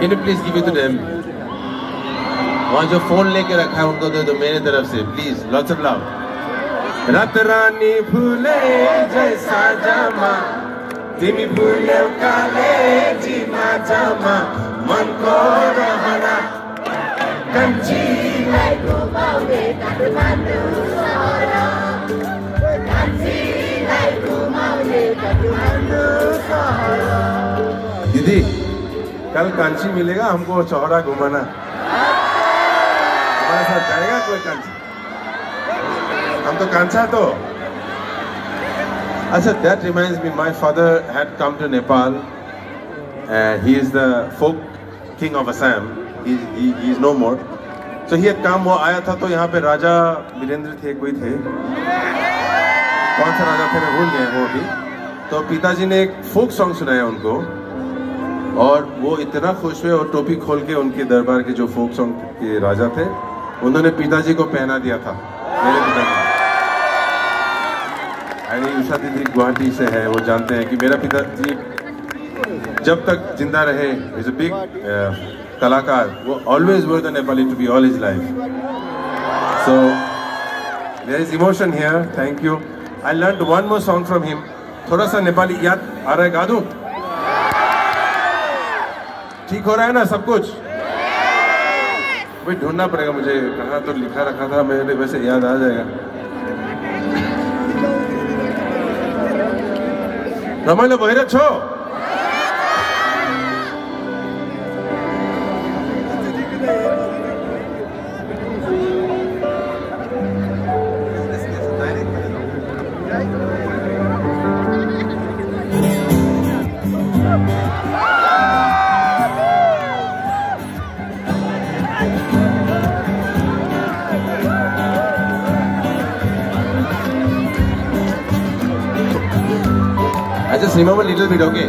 Can you please give it to them? वहाँ जो phone लेके रखा है, उनको दे दो मेरे तरफ़ से प्लीज़ लॉट्स ऑफ़ लव रत रानी फूले जैसा जामा, तिमी फूले काले जीमा जामा, मन को रहना। कंची Lai घुमाउने काठमाडौँ सहर कान्छी lai घुमाउने काठमाडौँ सहर कल कांची मिलेगा हमको चौहरा घुमाना। हमारे साथ जाएगा कोई कांची? हम तो कांचा तो। अच्छा had come to Nepal. And he is the folk king of Assam. He, he, he is no more. So he had come वो आया था तो यहाँ पे राजा वीरेंद्र थे कोई थे। कौन सा राजा थे मैं भूल गया वो अभी। तो पिताजी ने एक फोक सॉन्ग सुनाया उनको। और वो इतना खुश हुए और टोपी खोल के उनके दरबार के जो फोक सॉन्ग के राजा थे, उन्होंने पिताजी को पहना दिया था। मेरे पिताजी। यानी उषा दीदी गुवाहाटी से है, वो जानते हैं कि मेरा पिताजी जब तक ज़िंदा रहे इज़ बिग कलाकार, वो always were the Nepali to be all is life so there is emotion here thank you I learn one more song from him थोड़ा सा नेपाली याद आ रहा है, गा दूँ? ठीक हो रहा है ना सब कुछ? भाई ढूंढना पड़ेगा मुझे कहा तो लिखा रखा था मेरे वैसे याद आ जाएगा। रमन भइरहेको छो I just remember a little bit, okay?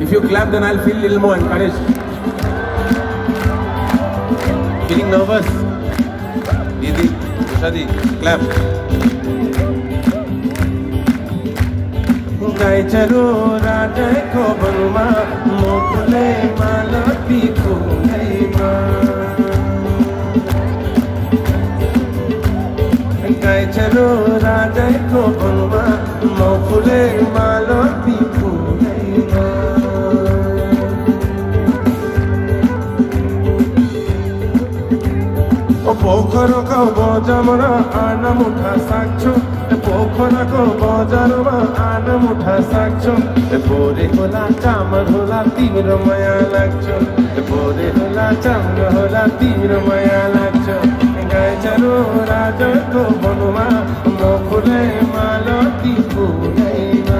If you clap, then I'll feel a little more encouraged. Feeling nervous? Didi, Ushadi, clap. गाइचरो राजाको बनुमा मोकुले मालती फुलैमा गाइचरो राजाको बनुमा যেন রাজাই কবলমা মফুলে মালতি ফুলে পোখর বজামরা আন মুঠা সাক্ষ পোখর বজারমা আন মুঠা সাক্ষ বোরে হোলা চামর হোলা তীব্র মায়া লাগছ। বোরে হোলা চামর হোলা তীব্র মায়া লাগ लाग्छ गाइचरो राजाको बनुमा म फुले मालती फुलैमा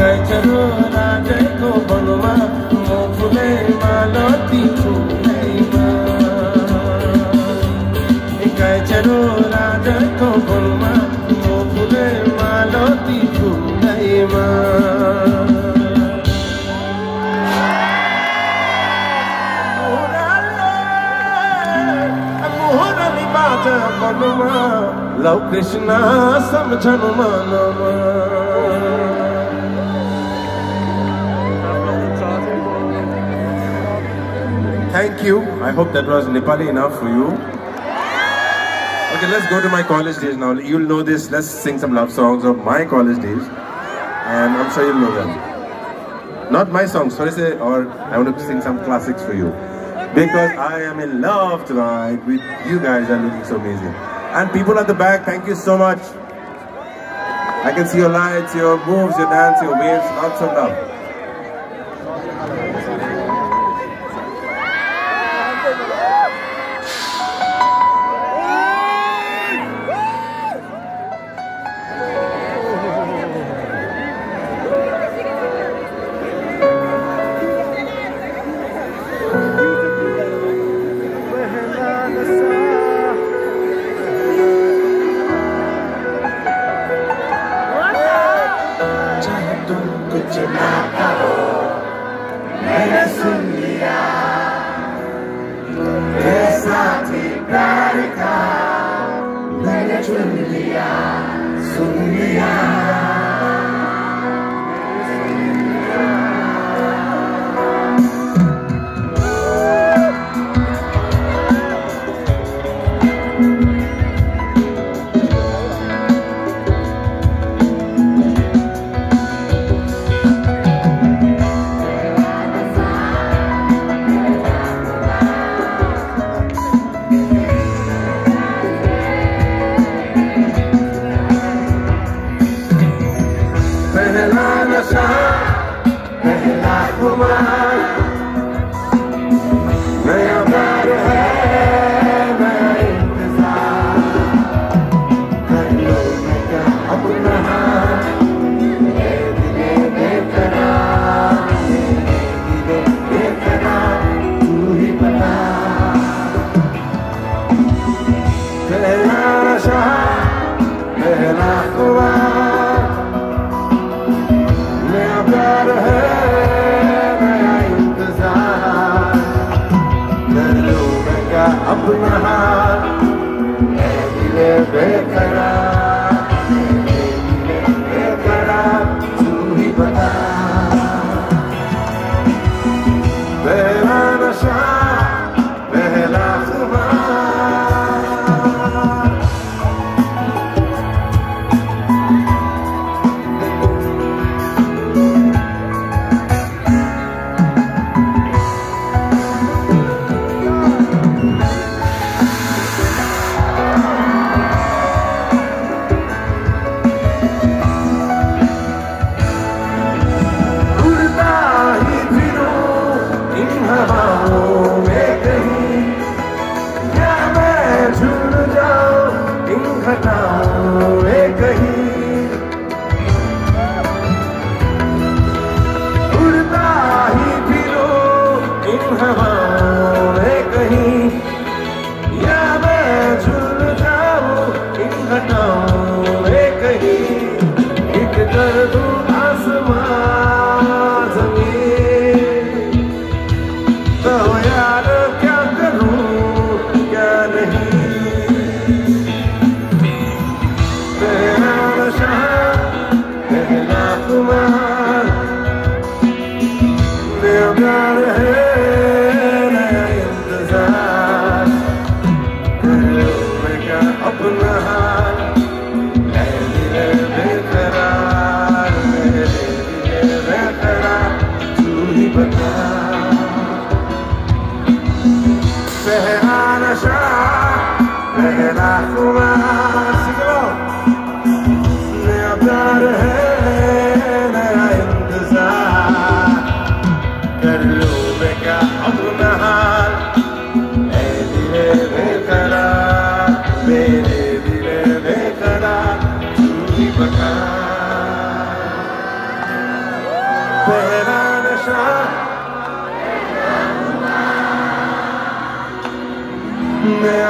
गाइचरो राजाको बनुमा म फुले मालती फुलैमा गाइचरो राजाको बनुमा म फुले मालती फुलैमा मोहनलीबाट बनुमा लौ कृष्ण सम्झनु मनमा Thank you. I hope that was Nepali enough for you. Okay, let's go to my college days now. You'll know this. Let's sing some love songs of my college days. And I'm sure you'll know them. Not my songs, sorry, say, or I want to sing some classics for you. Because I am in love tonight with you guys are looking so amazing. And people at the back, thank you so much. I can see your lights, your moves, your dance, your waves, lots of love.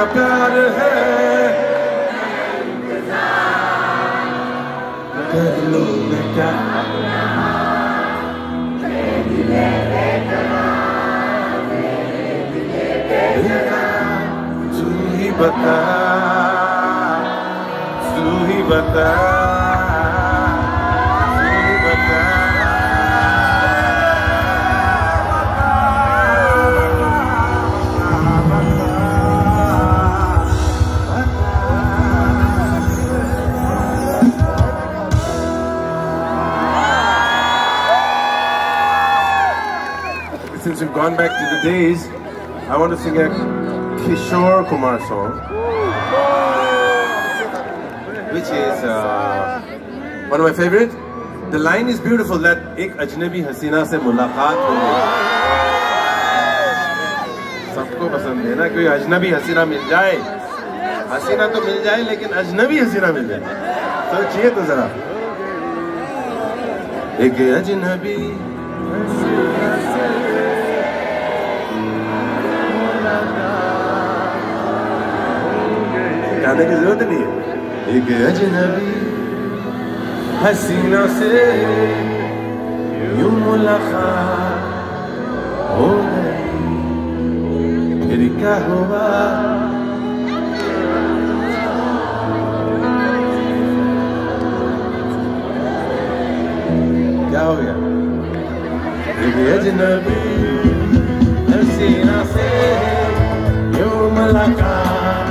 नया प्यार है। कर लो मैं क्या तू ही बता तू ही बता। Since we've gone back to the days, I want to sing a Kishore Kumar song, which is uh, one of my favorite. The line is beautiful that एक अजनबी हसीना से मुलाकात हो गई सबको पसंद है ना कोई अजनबी हसीना मिल जाए हसीना तो मिल जाए लेकिन अजनबी हसीना मिल जाए सोचिए तो जरा एक अजनबी Beraberiniz öldü mü? İki ecnebi Hasina se Yumulaka É Pirka hova Gel ya. İki ecnebi Hasina o Yumulaka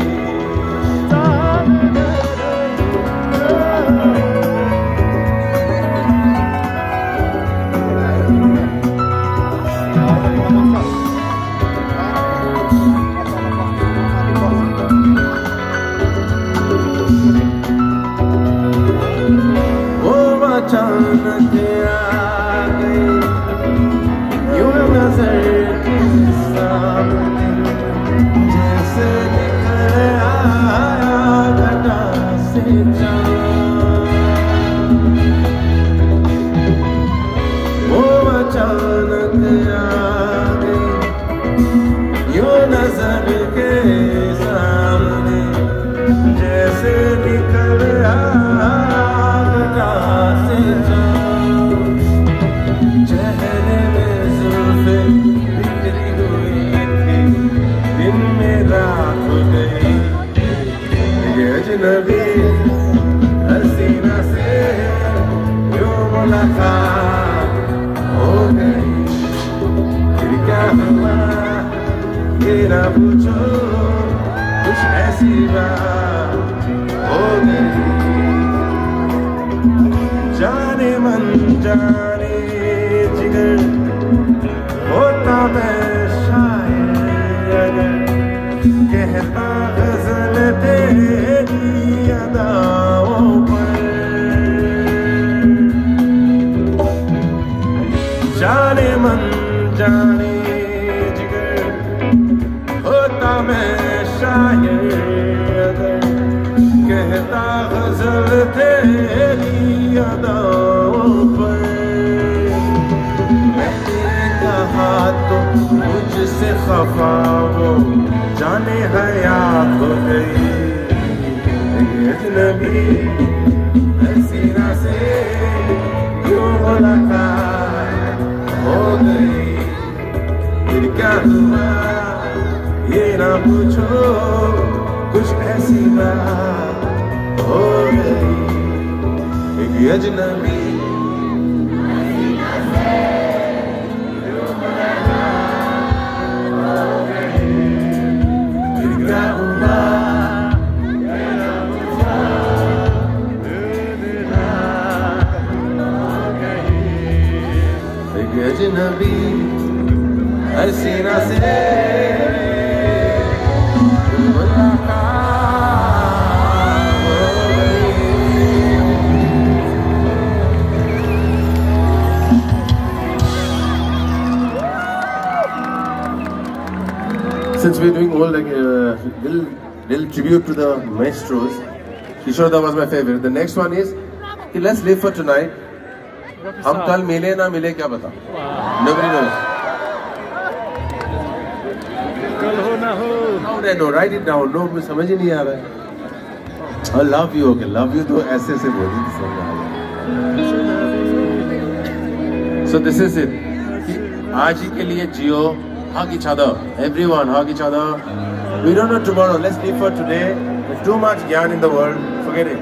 जैसे निकल आया घटा से murder. मुझसे खफा वो जाने हयात हो गई ये अजनबी हसीना से क्यों मुलाकात हो गई फिर क्या हुआ ये ना पूछो कुछ ऐसी बात हो गई एक अजनबी since we're doing all like a uh, little, little tribute to the maestros, Kishore was my favorite. The next one is, okay, let's live for tonight. हम कल मिले ना मिले क्या बता नबरी nose Kal Ho Na Ho. No no write it down no मुझे समझ ही नहीं आ रहा है। I love you okay love you तो ऐसे से बोल ही नहीं सो दिस इज़ इट आज ही के लिए जियो हा की other everyone hug each other we don't know tomorrow let's live for today too much ज्ञान in the world forget it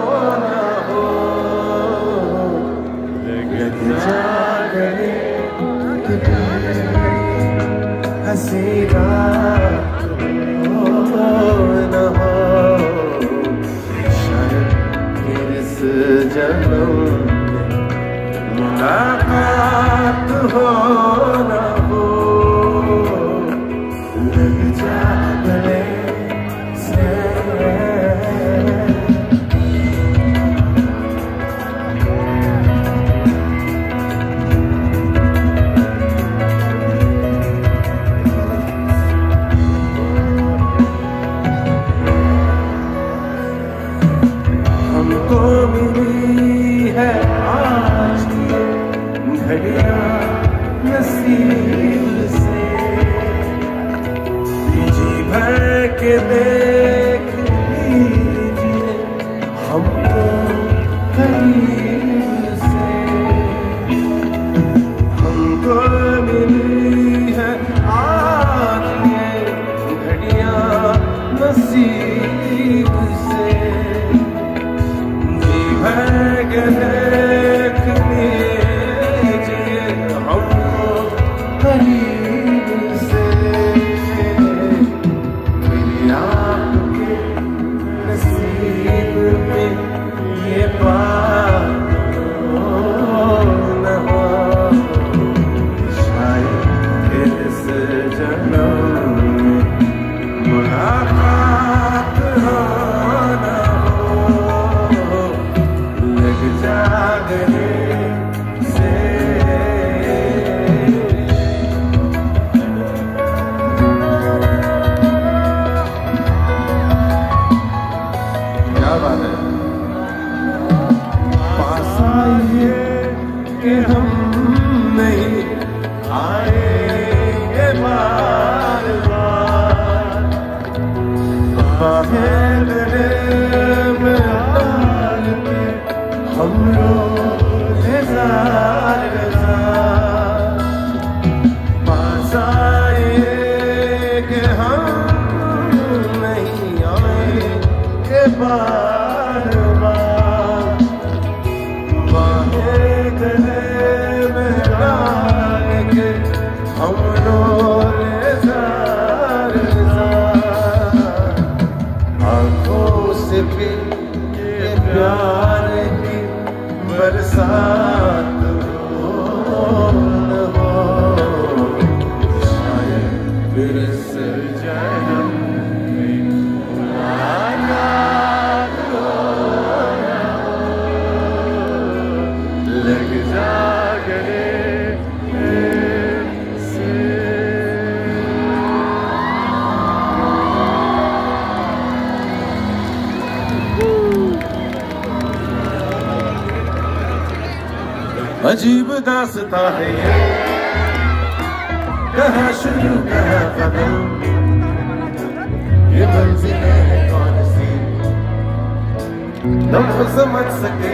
हँसी हो न हो। इस जन्म मुलाकात हो न दासता है ये कहा शुरू कहा खत्म ये मंजिल है कौन सी तुम समझ सके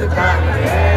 Yeah.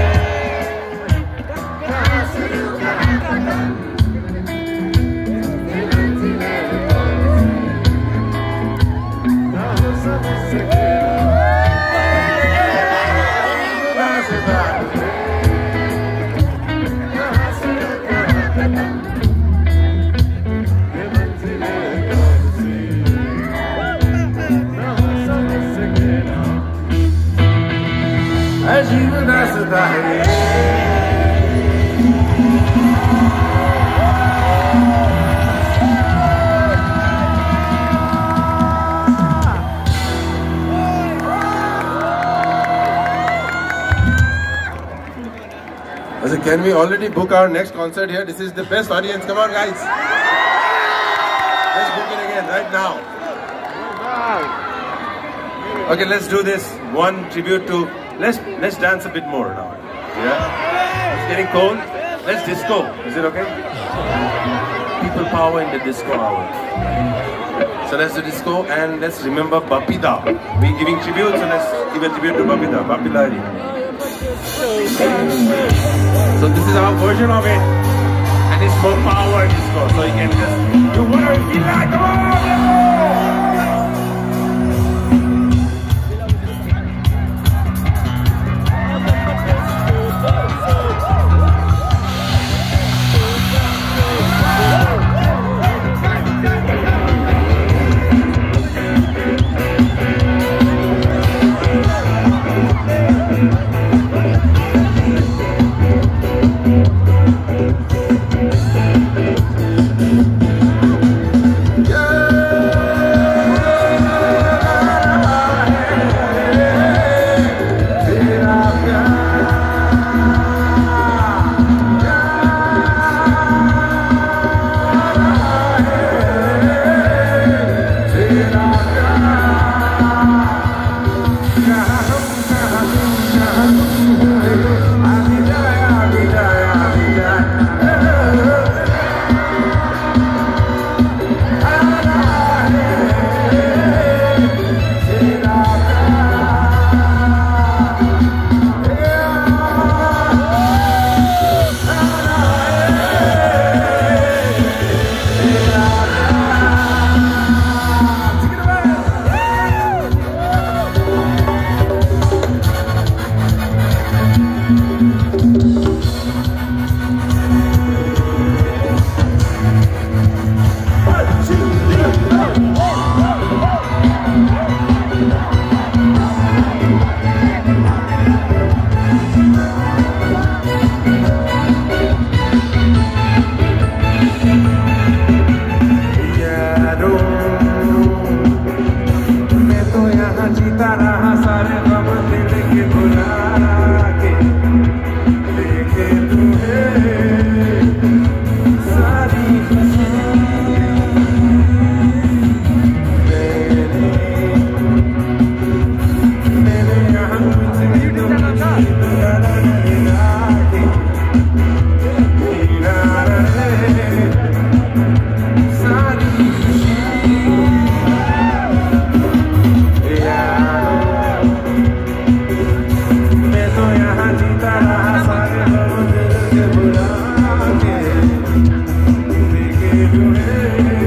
Can we already book our next concert here? This is the best audience. Come on, guys. Let's book it again right now. Okay, let's do this. One tribute to. Let's let's dance a bit more now. Yeah. It's getting cold. Let's disco. Is it okay? People power in the disco hour. So let's do disco and let's remember Bapida. We're giving tribute, so let's give a tribute to Bapida. Bapilari. So this is our version of it. And it's more power disco. So you can just do whatever you like. Amen.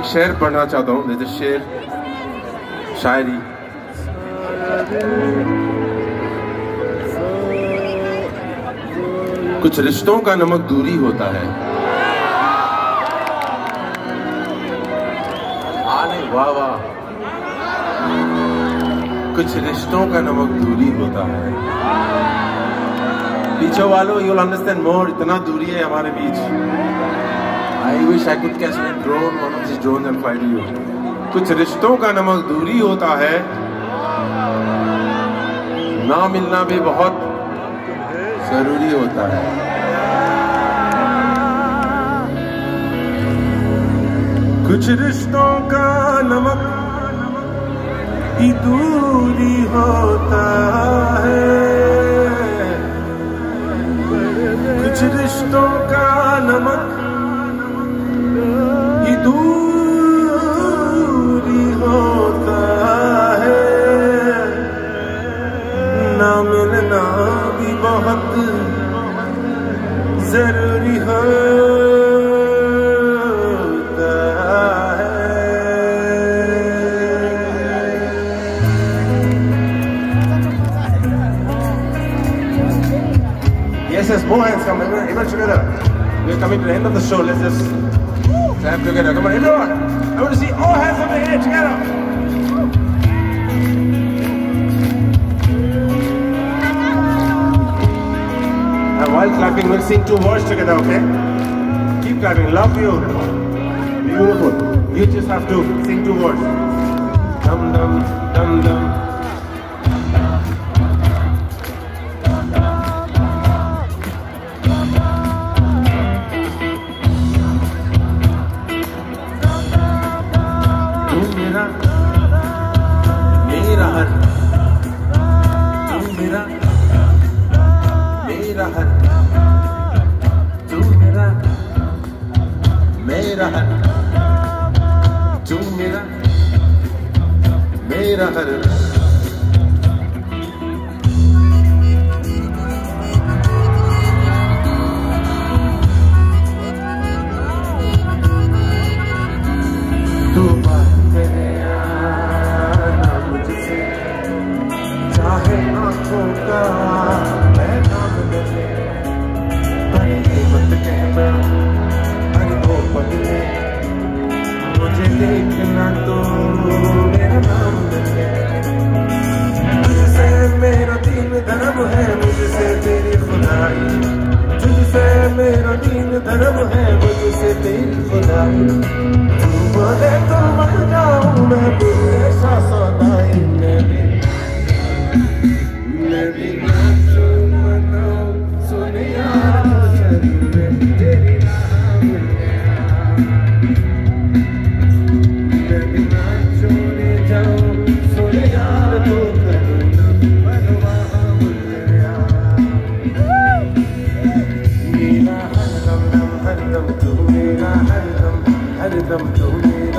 एक शेर पढ़ना चाहता हूँ, जैसे शेर शायरी। कुछ रिश्तों का नमक दूरी होता है। वाह वाह। कुछ रिश्तों का नमक दूरी होता है। पीछे वालों यू अंडरस्टैंड मोर इतना दूरी है हमारे बीच। I wish I an drone one of this drone and find कुछ रिश्तों का नमक दूरी होता है। ना मिलना भी बहुत ज़रूरी होता है। कुछ रिश्तों का नमक ही दूरी होता है। कुछ रिश्तों का नमक ही दूरी होता है ना मिलना भी बहुत जरूरी होता है Yes, yes, more hands come. Everyone, everyone together. We're coming to the end of the show. Let's just clap together. Come on, everyone. I want to see all hands up in the air together. And while clapping, we'll sing two words together, okay? Keep clapping. Love you. Beautiful. You just have to sing two words. らはる。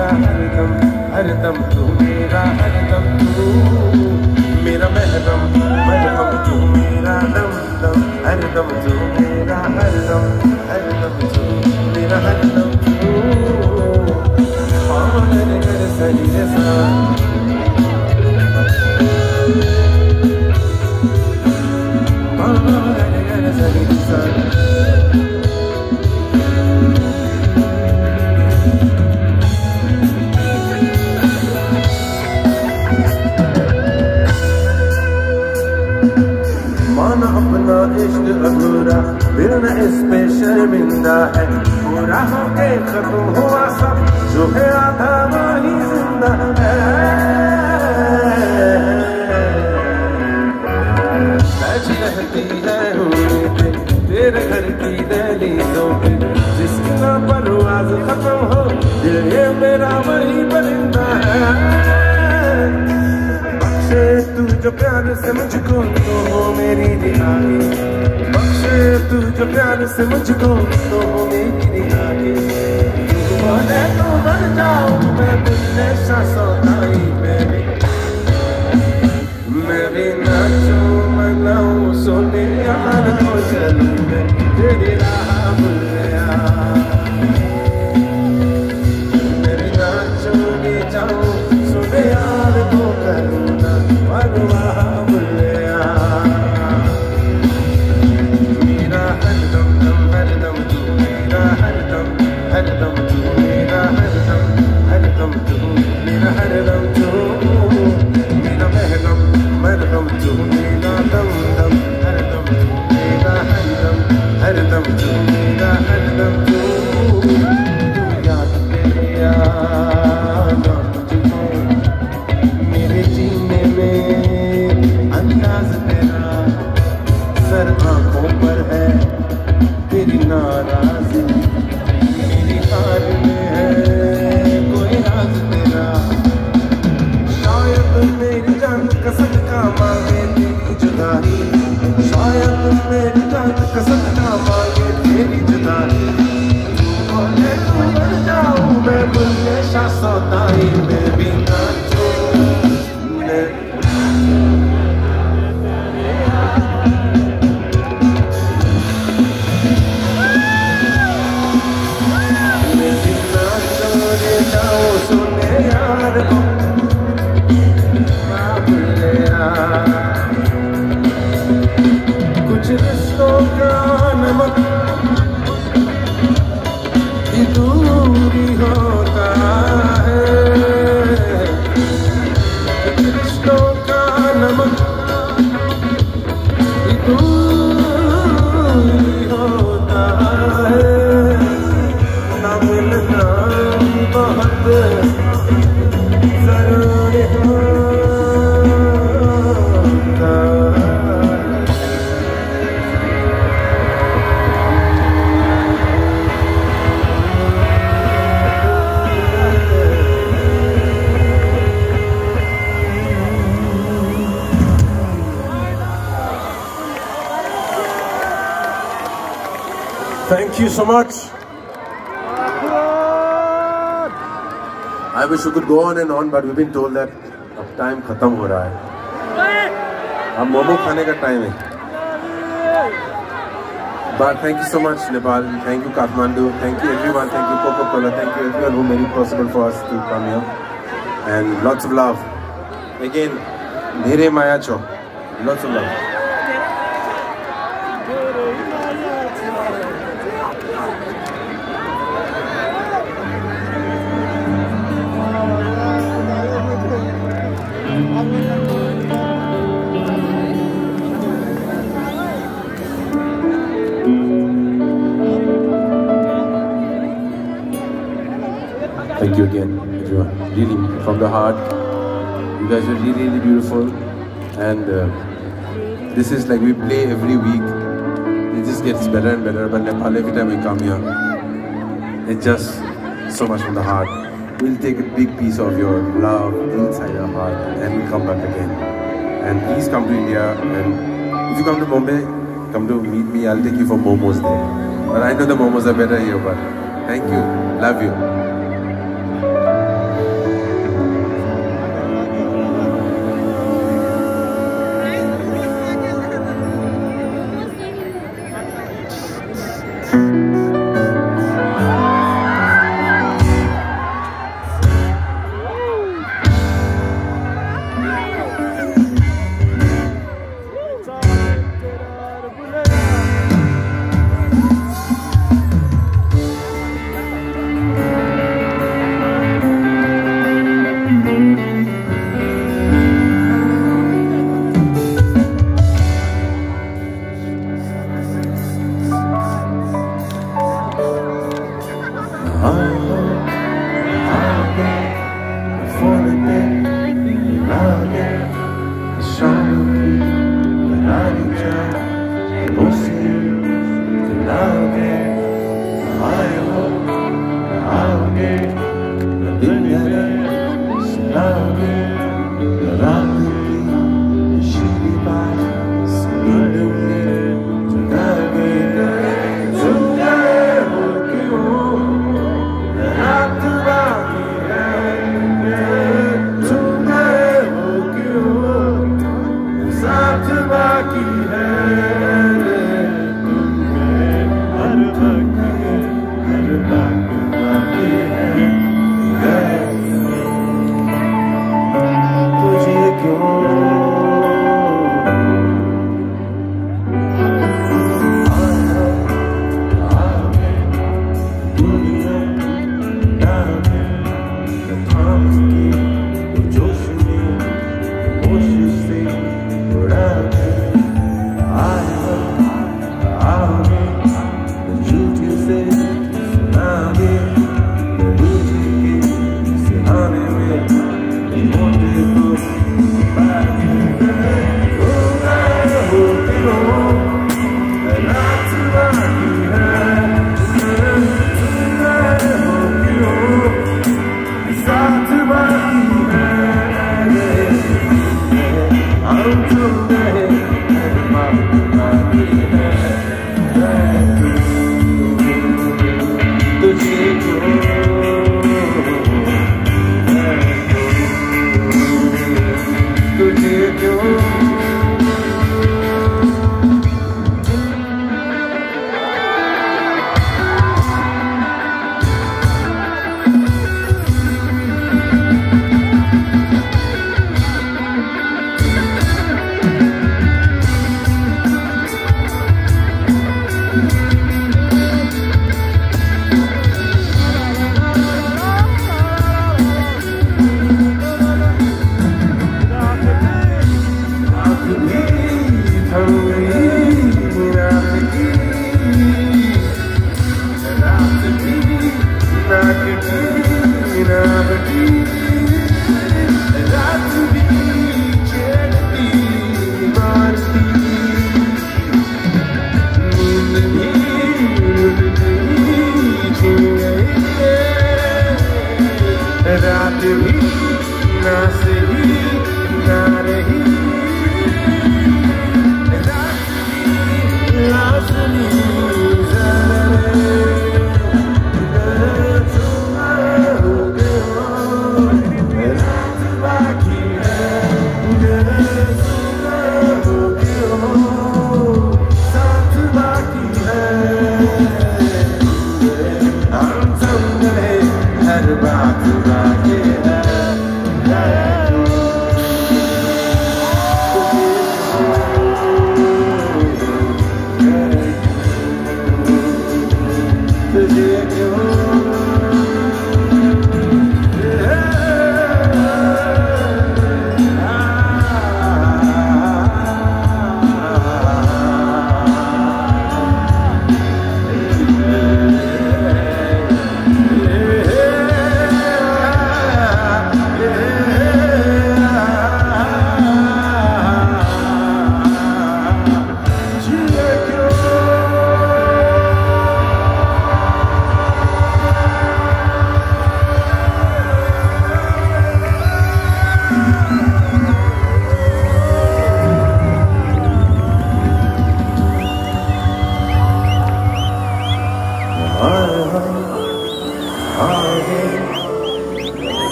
मेरा हरदम हरदम तू मेरा हरदम तू मेरा महरम महरम तू मेरा दम दम हरदम तू मेरा हरदम हरदम तू मेरा हरदम तू पावन कर सरी रे सा पावन कर सरी रे सा इश्क अधूरा फिर न इस पे शर्मिंदा है पूरा होके खत्म हुआ सब जो है आधा वही ज़िंदा है रहती है तेरे घर की दहलीजों पे जिसकी परवाज खत्म हो दिल ये मेरा वही परिंदा है। जो प्यार से मुझको तो हो मेरी रिहाई बख्शे तू जो प्यार से मुझको तो हो मेरी रिहाई तू बोले तो जाऊँ, मैं मैं भी मैं भी सोने तेरी राह जान का सदका मांगे तेरी जुदाई बोले तू जाऊँ मैं बुल्ले शाह मैं भी much. I wish we could go on and on, but we've been told that अब टाइम खत्म हो रहा है अब मोमो खाने का टाइम है But thank you so much, Nepal. Thank you, Kathmandu. Thank you, everyone. Thank you, Coca-Cola. Thank you, everyone who made it possible for us to come here. And lots of love. Again, Dhere Maya Cho. Lots of love. Thank the heart. You guys are really, really beautiful. And uh, this is like we play every week. It just gets better and better. But Nepal, every time we come here, it's just so much from the heart. We'll take a big piece of your love inside your heart and we'll come back again. And please come to India. And if you come to Bombay, come to meet me. I'll take you for momos there. But I know the momos are better here. But thank you. Love you.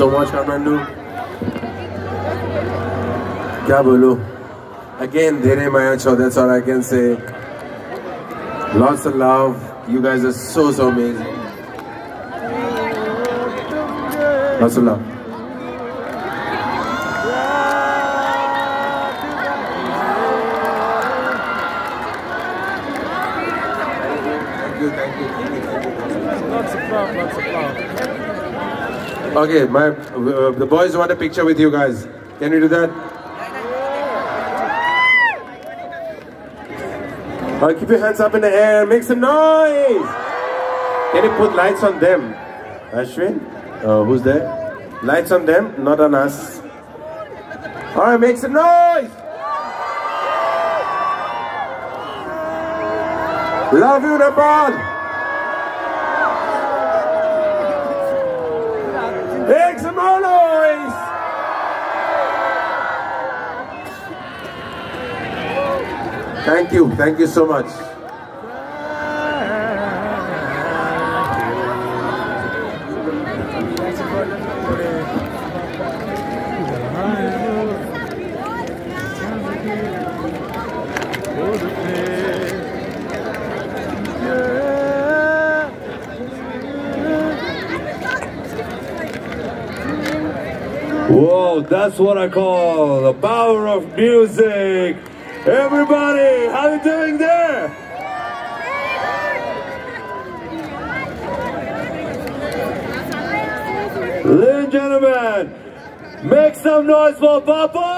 so much, Armando. Kya Again, Dere Maya Chow, that's all I can say. Lots of love. You guys are so, so amazing. Lots of love. Okay, my uh, the boys want a picture with you guys. Can you do that? Uh, keep your hands up in the air. Make some noise. Can you put lights on them? Ashwin, uh, who's there? Lights on them, not on us. All right, make some noise. Love you, Nepal. Thank you. Thank you so much. Whoa, that's what I call the power of music. Everybody, how you doing there? Ladies and gentlemen, make some noise for Papa!